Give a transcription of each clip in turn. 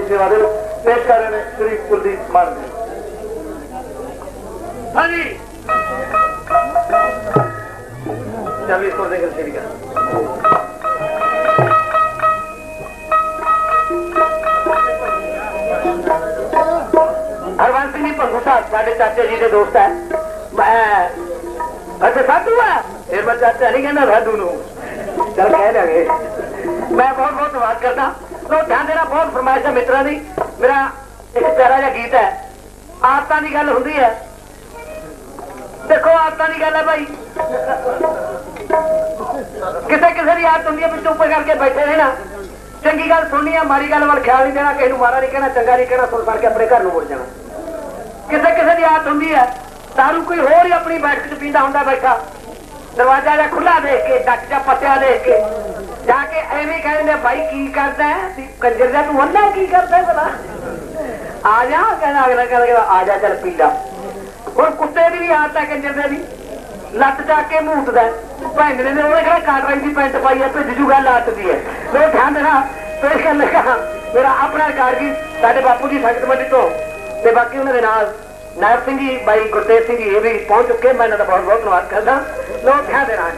இசைவாரில் பேச்சாளர் திரு குல்தீப் மாண்பு ஹரி சவி குழந்தைகள் தெரிகிறது हरवंश सिंह भंगू साहब साढ़े चाचे जी के दोस्त है। अच्छा साधु है। फिर मैं चाचा नहीं कहना, साधु चल कह लिया मैं बहुत बहुत धन्यवाद करता ਮੈਂ ਬਹੁਤ ਬਹੁਤ ਧਿਆਨ ਦੇਣਾ, ਬਹੁਤ ਫਰਮਾਇਸ਼ ਹੈ ਮਿੱਤਰਾਂ ਦੀ। ਮੇਰਾ ਇੱਕ ਪਿਆਰਾ ਜਿਹਾ ਗੀਤ ਹੈ। ਆਦਤਾਂ ਦੀ ਗੱਲ ਹੁੰਦੀ ਹੈ। ਦੇਖੋ, ਆਦਤਾਂ ਦੀ ਗੱਲ ਹੈ ਭਾਈ। ਕਿਸੇ ਕਿਸੇ ਦੀ ਆਦਤ ਹੁੰਦੀ ਹੈ ਵੀ ਚੁੱਪ ਕਰਕੇ ਬੈਠੇ ਰਹਿਣਾ। ਚੰਗੀ ਗੱਲ ਸੁਣਨੀ ਹੈ ਮਾੜੀ ਗੱਲ ਵੱਲ ਖਿਆਲ ਨਹੀਂ ਦੇਣਾ, ਕਿਸੇ ਨੂੰ ਮਾੜਾ ਨਹੀਂ ਕਹਿਣਾ, ਚੰਗਾ ਨਹੀਂ ਕਹਿਣਾ ਸੁਣ ਸੁਣ ਕੇ ਆਪਣੇ ਘਰ ਨੂੰ ਮੁੜ ਜਾਣਾ। ਕਿਸੇ ਕਿਸੇ ਦੀ ਆਦਤ ਹੁੰਦੀ ਹੈ, ਦਾਰੂ ਕੋਈ ਹੋਰ ਹੀ ਆਪਣੀ ਬੈਠਕ 'ਚ ਪੀਂਦਾ ਹੁੰਦਾ ਬੈਠਾ। ਦਰਵਾਜ਼ਾ ਜਾਂ ਖੁੱਲਾ ਦੇਖ ਕੇ, ਡੱਕ ਜਾਂ ਪੱਤਿਆ ਦੇਖ ਕੇ। ਜਾ ਕੇ ਐਵੇਂ ਕਹਿੰਦੇ ਭਾਈ ਕੀ ਕਰਦਾ ਹੈ ਵੀ ਕੰਜਰ ਦਾ ਤੂੰ ਅੰਨਾ ਕੀ ਕਰਦਾ ਹੈ ਭਲਾ ਆ ਜਾ ਕਹਿੰਦਾ ਅਗਲਾ ਕਹਿੰਦਾ ਆ ਜਾ ਚੱਲ ਪੀ ਲਾ ਹੁਣ ਕੁੱਤੇ ਦੀ ਵੀ ਆਦਤ ਹੈ ਕੰਜਰ ਦੇ ਦੀ ਲੱਤ ਜਾ ਕੇ ਮੂਤਦਾ ਭੈਣ ਨੇ ਉਹਨੇ ਕਿਹੜਾ ਕਾਟਰਾਈ ਦੀ ਪੈਂਟ ਪਾਈ ਹੈ ਭਿੱਜ ਜੂਗਾ ਲੱਤ ਦੀ ਹੈ ਲੋ ਧਿਆਨ ਦੇਣਾ ਪੇਸ਼ ਕਰਨ ਲੱਗਾ ਮੇਰਾ ਆਪਣਾ ਕਾਰਗੀ ਸਾਡੇ ਬਾਪੂ ਜੀ ਸੰਗਤ ਮੰਡੀ ਤੋਂ ਤੇ ਬਾਕੀ ਉਹਨਾਂ ਦੇ ਨਾਲ ਨਾਇਬ ਸਿੰਘ ਜੀ ਬਾਈ ਗੁਰਤੇਜ ਸਿੰਘ ਜੀ ਇਹ ਵੀ ਪਹੁੰਚ ਚੁੱਕੇ ਮੈਂ ਇਹਨਾਂ ਦਾ ਬਹੁਤ ਬਹੁਤ ਧੰਨਵਾਦ ਕਰਦਾ ਲੋ ਧਿਆਨ ਦੇਣਾ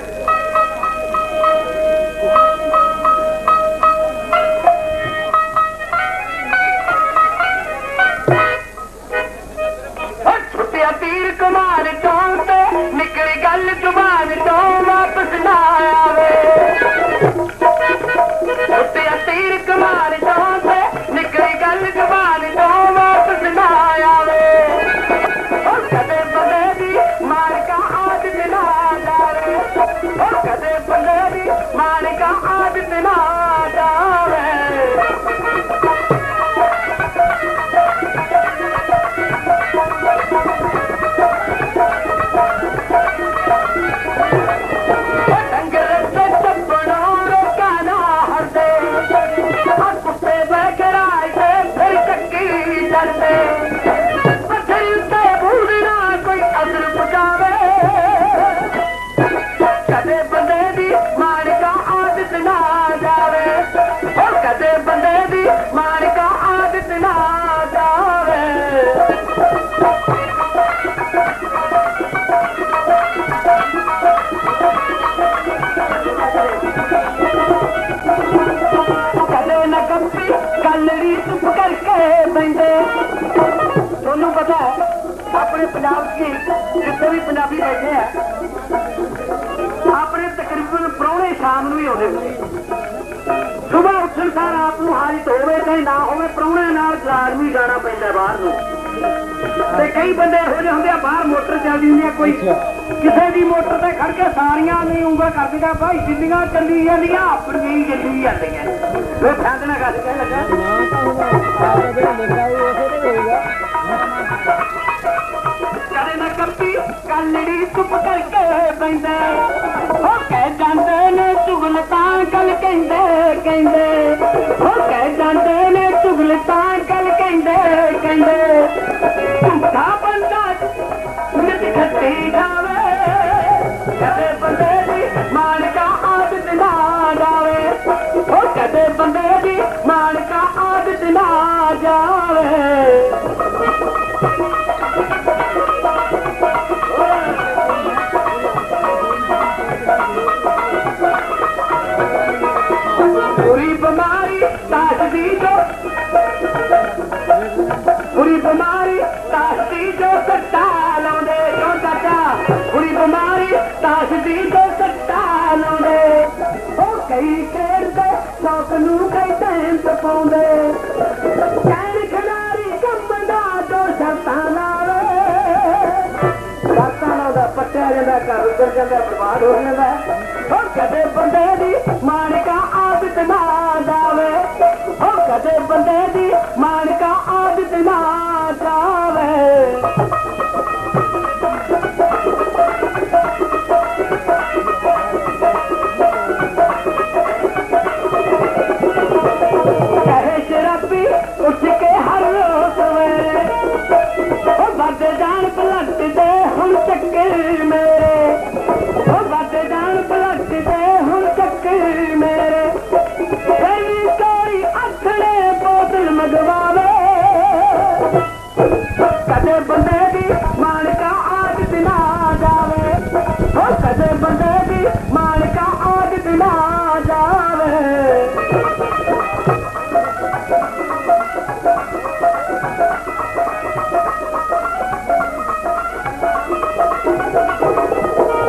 ਕਰਕੇ ਬੈਂਦੇ ਤੁਹਾਨੂੰ ਪਤਾ ਹੈ ਆਪਣੇ ਪੰਜਾਬ 'ਚ ਜਿੱਥੇ ਵੀ ਪੰਜਾਬੀ ਬੈਠੇ ਆ ਆਪਣੇ ਤਕਰੀਬਨ ਪ੍ਰਾਹੁਣੇ ਸ਼ਾਮ ਨੂੰ ਹੀ ਆਉਂਦੇ ਹੁੰਦੇ ਸਵੇਰ ਉੱਠਣ ਸਾਰ ਆਪ ਨੂੰ ਹਾਜ਼ਰ ਹੋਵੇ ਚਾਹੇ ਨਾ ਹੋਵੇ ਪ੍ਰਾਹੁਣਿਆਂ ਨਾਲ ਲਾਜ਼ਮੀ ਜਾਣਾ ਪੈਂਦਾ ਬਾਹਰ ਨੂੰ ਤੇ ਕਈ ਬੰਦੇ ਇਹੋ ਜਿਹੇ ਹੁੰਦੇ ਆ ਬਾਹਰ ਮੋਟਰ ਚੱਲਦੀ ਹੁੰਦੀ ਆ ਕੋਈ ਕਿਸੇ ਦੀ ਮੋਟਰ ਤੇ ਖੜ ਕੇ ਸਾਰੀਆਂ ਨਹੀਂ ਉਂਗਲ ਕਰਦੀਆਂ ਭਾਈ ਜਿੰਨੀਆਂ ਚੱਲੀ ਜਾਂਦੀਆਂ ਆਪਣੀਆਂ ਹੀ ਚੱਲੀ ਜਾਂਦੀਆਂ ਉਹ ਠੰਡ ਨਾਲ ਗੱਲ ਕਹਿ ਲੱਗਾ पे लिखा हुआ ऐसे हो कह जाते चुगल तां गल कहंदे कहंदे ਬੰਦੇ ਦੀ ਮਾਨਕਾ ਆਦਤ ਨਾ ਜਾਵੇ ਉਹ ਕਦੇ ਬੰਦੇ ਦੀ ਕਦੇ ਬੰਦੇ ਦੀ ਮਾਨਕਾ ਆਦਤ ਨਾ ਜਾਵੇ ਓ ਕਦੇ ਬੰਦੇ ਦੀ ਮਾਨਕਾ ਆਦਤ ਨਾ ਜਾਵੇ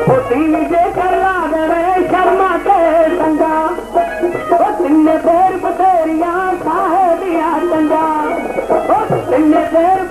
ਉਹ ਤੀਨ ਜੇ ரெண்டு பேர்